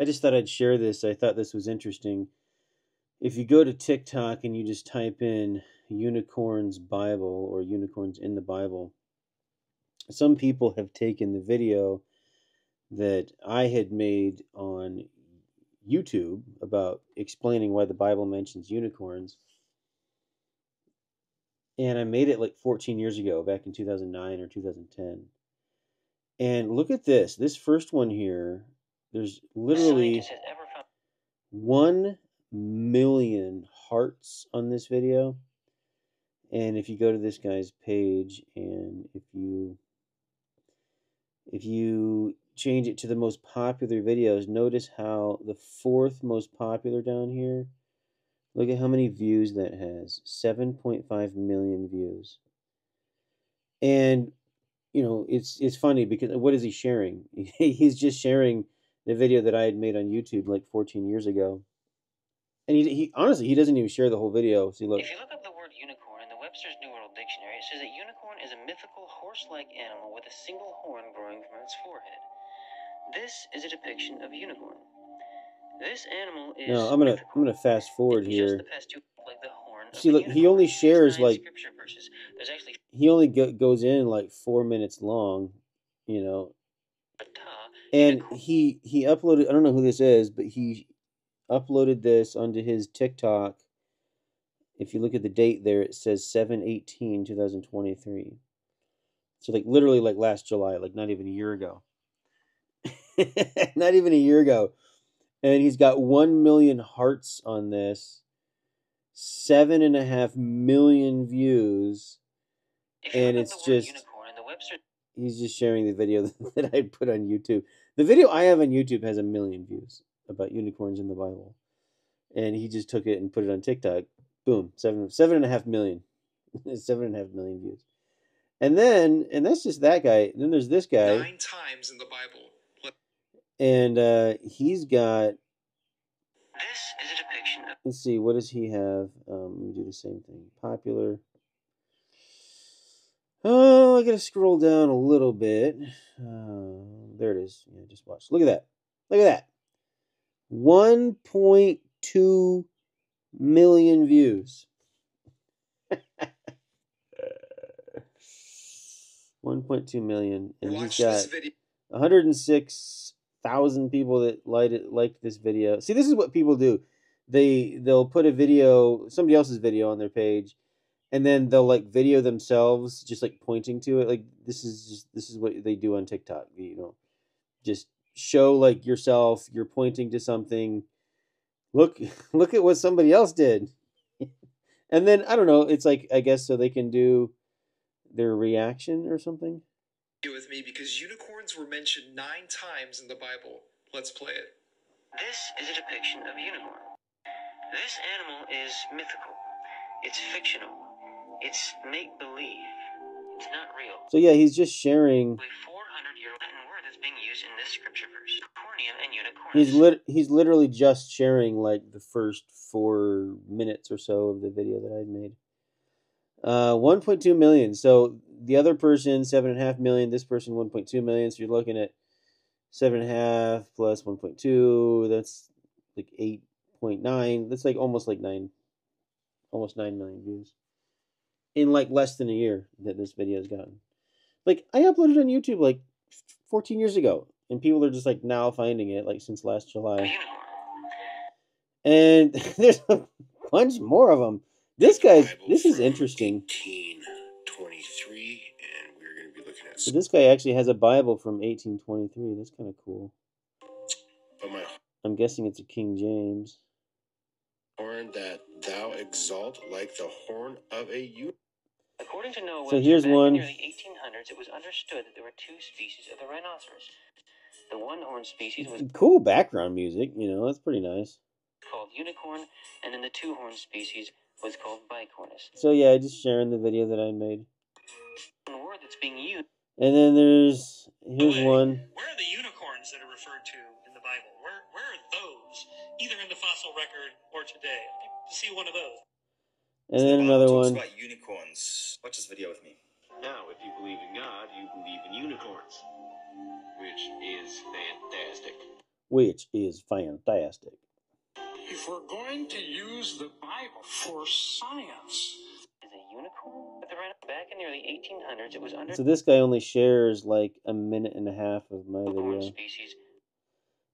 I just thought I'd share this. I thought this was interesting. If you go to TikTok and you just type in unicorns Bible or unicorns in the Bible, some people have taken the video that I had made on YouTube about explaining why the Bible mentions unicorns. And I made it like 14 years ago, back in 2009 or 2010. And look at this. This first one here, there's literally 1 million hearts on this video. And if you go to this guy's page and if you if you change it to the most popular videos, notice how the fourth most popular down here, look at how many views that has. 7.5 million views. And you know, it's it's funny because what is he sharing? He's just sharing the video that I had made on YouTube like 14 years ago. And he, he honestly he doesn't even share the whole video. See, look. If you look up the word unicorn in the Webster's New World Dictionary, it says that unicorn is a mythical horse-like animal with a single horn growing from its forehead. This is a depiction of a unicorn. This animal is. No, I'm gonna mythical. I'm gonna fast forward It's here. just the past two, like the horn See, look, he only shares, like- scripture verses. There's actually He only go, goes in like four minutes long, you know, and he he uploaded. I don't know who this is, but he uploaded this onto his TikTok. If you look at the date there, it says 7 2023 So like literally like last July, like not even a year ago. not even a year ago. And he's got one million hearts on this, seven and a half million views. And it's just- unicorn in the Webster He's just sharing the video that I put on YouTube. The video I have on YouTube has a million views about unicorns in the Bible. And he just took it and put it on TikTok. Boom, seven seven and a half million. seven and a half million views. And then and that's just that guy. Then there's this guy. nine times in the Bible. Let- And uh he's got This is a depiction of let's see, what does he have? Um, let me do the same thing. Popular. Oh, I gotta scroll down a little bit. Uh, there it is. Yeah, just watch. Look at that. Look at that. 1.2 million views. 1.2 million. And Watch he's got 106,000 people that liked it, liked this video. See, this is what people do. They they'll put a video, somebody else's video on their page, and then they'll like video themselves just like pointing to it. Like this is just this is what they do on TikTok, you know. Just show like yourself, you're pointing to something. Look look at what somebody else did. and then I don't know, it's like I guess so they can do their reaction or something. with me because unicorns were mentioned nine times in the Bible. Let's play it. this is a depiction of a unicorn. This animal is mythical. It's fictional. It's make believe. It's not real. So yeah, he's just sharing A 400 year Latin word that's being used in this scripture verse. Cornium and unicornus. He's lit. He's literally just sharing like the first four minutes or so of the video that I'd made. Uh, 1.2 million. So the other person seven and a half million. This person 1.2 million. So you're looking at seven and a half plus 1.2. That's like 8.9. That's like almost like nine, almost nine million views in like less than a year that this video has gotten. Like I uploaded on YouTube like 14 years ago, and people are just like now finding it like since last July. And there's a bunch more of them. This guy's this is interesting. 1823, and we're going to be looking at. So this guy actually has a Bible from 1823. That's kind of cool. I'm guessing it's a King James. Horn exalt like the horn of a unicorn. According to Noah So here's back one. in the early 1800s, it was understood that there were two species of the rhinoceros. The one-horned species was Cool background music. You know, that's pretty nice. called unicorn, and then the two-horned species was called bicornus. So yeah, just sharing the video that I made. The word that's being used And then there's here's Wait, one. Where are the unicorns that are referred to in the Bible? Where where are those? Either in the fossil record or today. I'd like to see one of those. And then another one. about unicorns. Watch this video with me. Now, if you believe in God, you believe in unicorns, which is fantastic. which is fantastic. If we're going to use the Bible for science, Is a unicorn? But right back in the early 1800s, it was under So this guy only shares like a minute and a half of my video. species.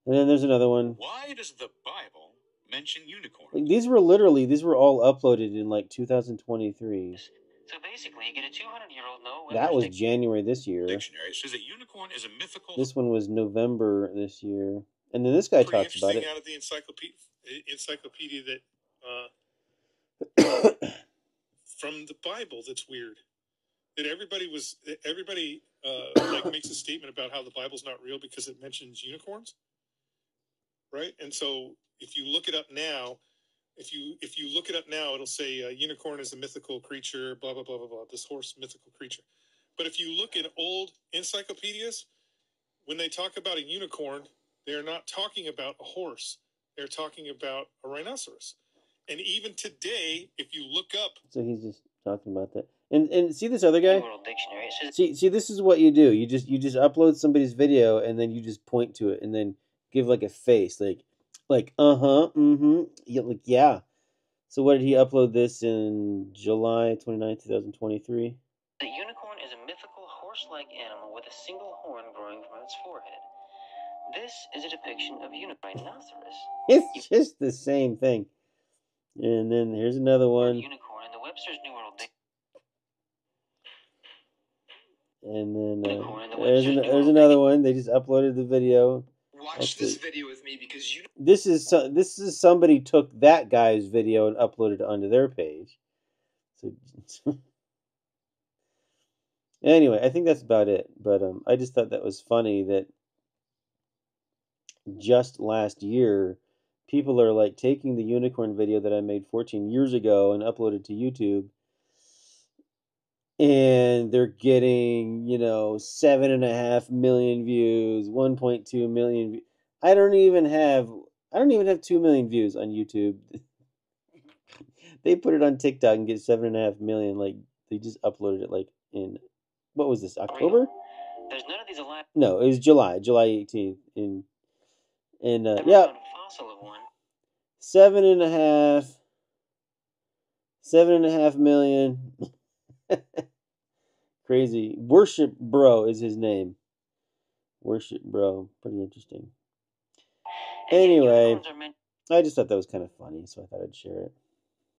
And then there's another one. Why does the Bible mention unicorns? Like these were literally these were all uploaded in like 2023. So basically, you get a 200 year old Noah That was Webster January this year. Dictionary says that unicorn is a mythical. This one was November this year. And then this guy Pretty talks about it. out of the encyclopedia, encyclopedia that uh, from the Bible. That's weird. That everybody was that everybody uh, like makes a statement about how the Bible's not real because it mentions unicorns, right? And so if you look it up now, if you if you look it up now, it'll say uh, unicorn is a mythical creature. Blah blah blah blah blah. This horse mythical creature. But if you look in old encyclopedias, when they talk about a unicorn, they're not talking about a horse. They're talking about a rhinoceros. And even today, if you look up, So he's just talking about that. And and see this other guy? Dictionary. See see this is what you do. You just you just upload somebody's video and then you just point to it and then give like a face like like uh-huh, mm-hmm. Yeah, like yeah. So what did he upload this in July 29, 2023? the unicorn is a mythical horse-like animal with a single horn growing from its forehead. This is a depiction of unicorn rhinoceros. It's just the same thing. And then here's another one. Unicorn in the Webster's New World And then uh, Unicorn in the there's, an, there's another one. They just uploaded the video. Watch this video with me because you This is so, this is somebody took that guy's video and uploaded it onto their page. So anyway, I think that's about it. But um, I just thought that was funny that just last year, people are like taking the unicorn video that I made 14 years ago and uploaded to YouTube, and they're getting you know seven and a half million views, 1.2 million. views. I don't even have I don't even have two million views on YouTube. they put it on TikTok and get seven and a half million. Like they just uploaded it like in what was this October? There's none of these alive. No, it was July, July 18th. In and uh, yeah, found a fossil of one. seven and a half, seven and a half million. Crazy. Worship Bro is his name. Worship Bro. Pretty interesting. Anyway. unicorns are meant I just thought that was kind of funny, so I thought I'd share it.